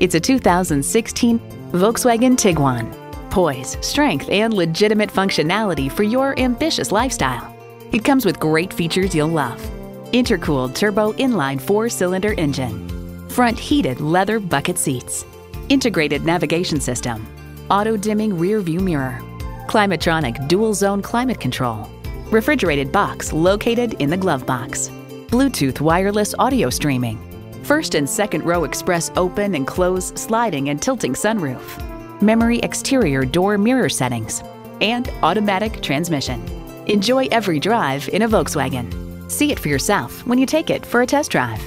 It's a 2016 Volkswagen Tiguan. Poise, strength, and legitimate functionality for your ambitious lifestyle. It comes with great features you'll love. Intercooled turbo inline four-cylinder engine. Front heated leather bucket seats. Integrated navigation system. Auto-dimming rear view mirror. Climatronic dual zone climate control. Refrigerated box located in the glove box. Bluetooth wireless audio streaming First and second row express open and close sliding and tilting sunroof, memory exterior door mirror settings, and automatic transmission. Enjoy every drive in a Volkswagen. See it for yourself when you take it for a test drive.